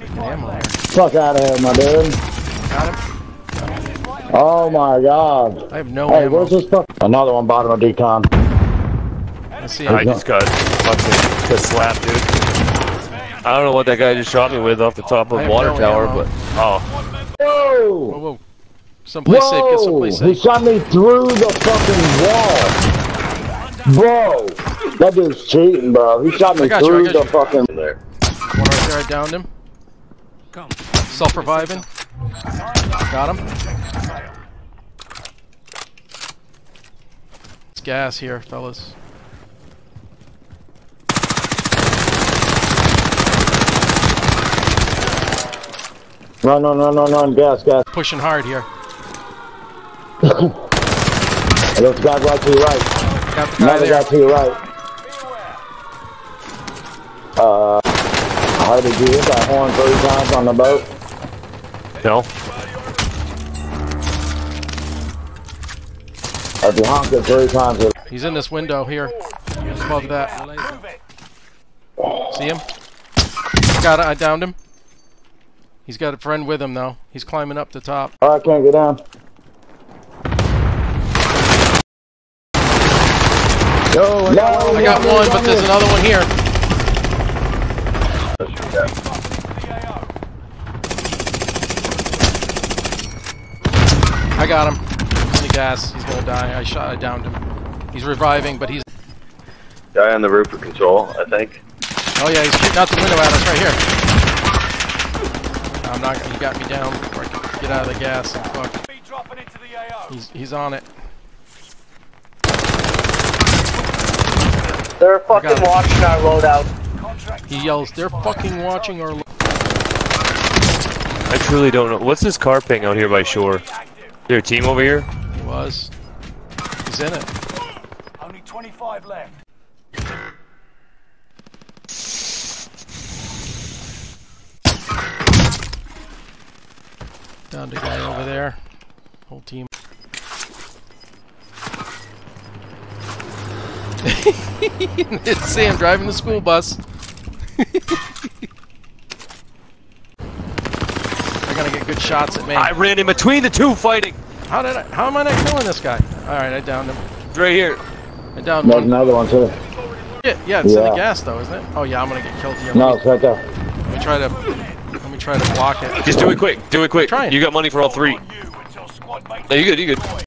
ammo. Fuck out of here, my dude. Got him. Oh my god. I have no Hey, ammo. where's this fuck? Another one bottom of decon. Let's see. I just got fucking to slap, dude. I don't know what that guy just shot me with off the top of have water no tower, ammo. but oh, Whoa, Whoa! whoa. Someplace safe. Get Whoa! someplace He shot me through the fucking wall. Bro, that dude's cheating, bro. He shot me I got you, through the you. fucking there. One right there. I downed him. Self-reviving. Got him. It's gas here, fellas. Run, no, no, no, no, gas, gas. Pushing hard here. There's a guy right to your right. Got the guy Another there. guy to your right. Uh, how did you hit that horn three times on the boat? no. If you honk it three times, it He's in this window here. Just above that. See him? Got it. I downed him. He's got a friend with him though. He's climbing up the top. Oh, I can't get down. Yo, I got, No, I got one, but there's another one here. I got him. He's the gas. He's gonna die. I shot. I downed him. He's reviving, but he's. Guy on the roof of control, I think. Oh yeah, he's shooting out the window at us right here. I'm not. He got me down before I could get out of the gas. And fuck. He's he's on it. They're fucking watching our loadout. He yells, "They're fucking watching our." I truly don't know. What's this car ping out here by shore? Is there a team over here? He was. He's in it. Only 25 left. Down to guy over there. Whole team. it's Sam driving the school bus. They're gonna get good shots at me. I ran in between the two fighting. How did I? How am I not killing this guy? All right, I downed him. It's right here. I downed There's one. another one too. Yeah, yeah, it's in the gas though, isn't it? Oh yeah, I'm gonna get killed here. No, Let it's right there. me, let me try to. Let me try to block it. Just do it quick. Do it quick. Trying. You got money for all three. You until squad mates No, you good. You good.